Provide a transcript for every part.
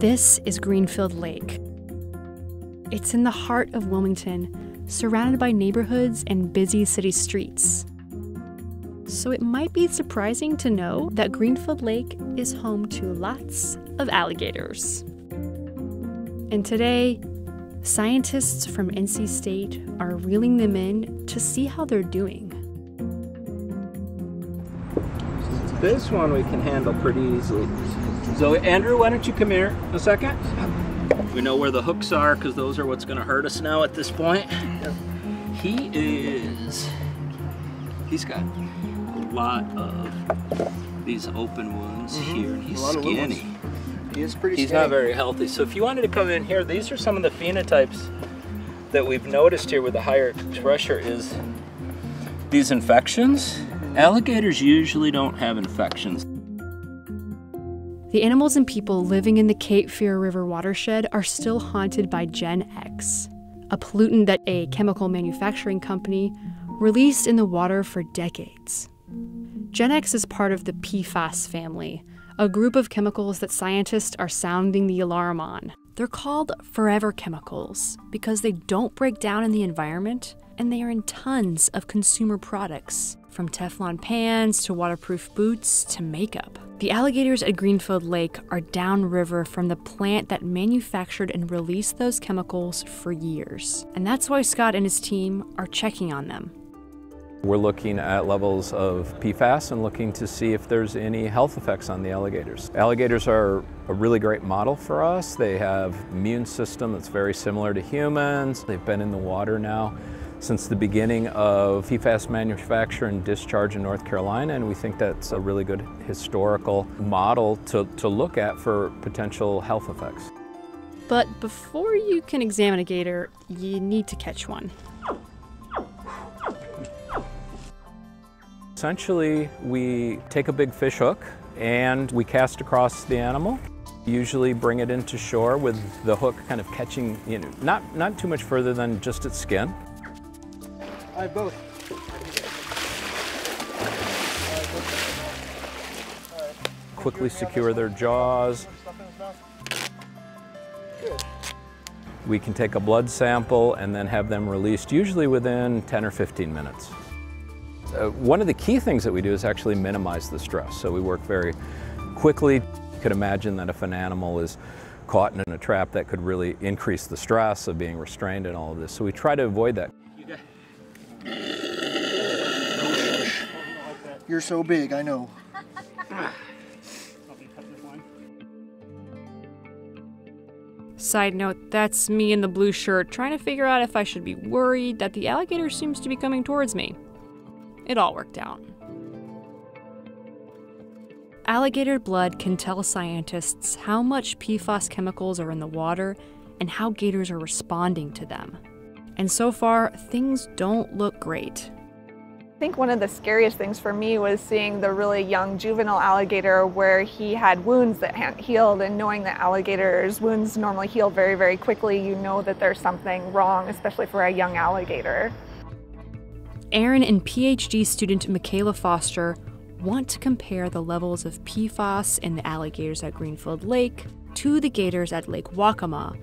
This is Greenfield Lake. It's in the heart of Wilmington, surrounded by neighborhoods and busy city streets. So it might be surprising to know that Greenfield Lake is home to lots of alligators. And today, scientists from NC State are reeling them in to see how they're doing. This one we can handle pretty easily. So Andrew, why don't you come here a second? We know where the hooks are because those are what's gonna hurt us now at this point. He is, he's got a lot of these open wounds Mhm. here and he's A lot of little skinny. He is pretty He's skinny. not very healthy. So if you wanted to come in here, these are some of the phenotypes that we've noticed here with the higher pressure is these infections. Alligators usually don't have infections. The animals and people living in the Cape Fear River watershed are still haunted by GenX, a pollutant that a chemical manufacturing company released in the water for decades. GenX is part of the PFAS family, a group of chemicals that scientists are sounding the alarm on. They're called forever chemicals because they don't break down in the environment and they are in tons of consumer products, from Teflon pans to waterproof boots to makeup. The alligators at Greenfield Lake are downriver from the plant that manufactured and released those chemicals for years. And that's why Scott and his team are checking on them. We're looking at levels of PFAS and looking to see if there's any health effects on the alligators. Alligators are a really great model for us. They have immune system that's very similar to humans. They've been in the water now since the beginning of PFAS manufacture and discharge in North Carolina, and we think that's a really good historical model to, to look at for potential health effects. But before you can examine a gator, you need to catch one. Essentially, we take a big fish hook and we cast across the animal. Usually bring it into shore with the hook kind of catching, you know, not, not too much further than just its skin. Have both. Quickly secure their jaws. We can take a blood sample and then have them released usually within 10 or 15 minutes. Uh, one of the key things that we do is actually minimize the stress. So we work very quickly. You could imagine that if an animal is caught in a trap, that could really increase the stress of being restrained and all of this. So we try to avoid that. You're so big, I know. Side note, that's me in the blue shirt trying to figure out if I should be worried that the alligator seems to be coming towards me. It all worked out. Alligator blood can tell scientists how much PFAS chemicals are in the water and how gators are responding to them. And so far, things don't look great. I think one of the scariest things for me was seeing the really young juvenile alligator where he had wounds that hadn't healed and knowing that alligators wounds normally heal very very quickly you know that there's something wrong especially for a young alligator. Aaron and PhD student Michaela Foster want to compare the levels of PFAS in the alligators at Greenfield Lake to the gators at Lake Waccamaw,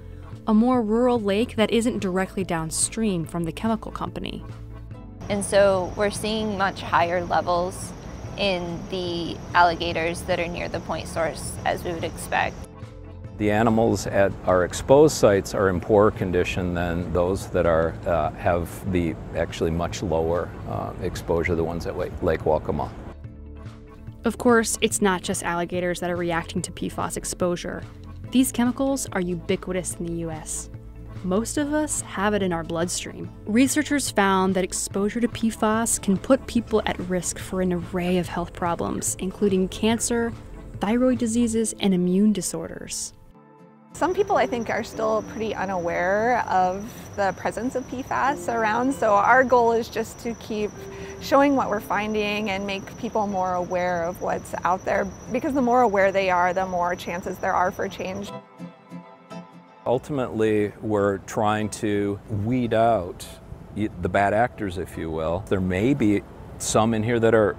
a more rural lake that isn't directly downstream from the chemical company. And so we're seeing much higher levels in the alligators that are near the point source as we would expect. The animals at our exposed sites are in poorer condition than those that are uh, have the actually much lower uh, exposure, the ones at Lake, Lake Waccamaw. Of course, it's not just alligators that are reacting to PFAS exposure. These chemicals are ubiquitous in the US. Most of us have it in our bloodstream. Researchers found that exposure to PFAS can put people at risk for an array of health problems, including cancer, thyroid diseases, and immune disorders. Some people I think are still pretty unaware of the presence of PFAS around so our goal is just to keep showing what we're finding and make people more aware of what's out there because the more aware they are the more chances there are for change. Ultimately, we're trying to weed out the bad actors, if you will. There may be some in here that are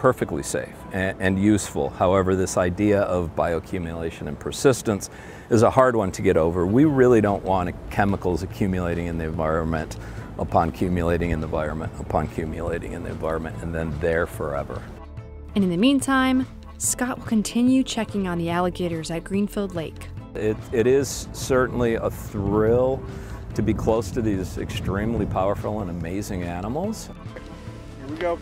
perfectly safe and, and, useful. However, this idea of bioaccumulation and persistence is a hard one to get over. We really don't want chemicals accumulating in the environment upon accumulating in the environment, upon accumulating in the environment, and then there forever. And in the meantime, Scott will continue checking on the alligators at Greenfield Lake. It, it is certainly a thrill to be close to these extremely powerful and amazing animals. Here we go.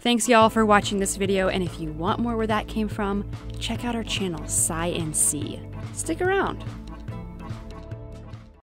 Thanks y'all for watching this video, and if you want more where that came from, check out our channel, Sci NC. Stick around.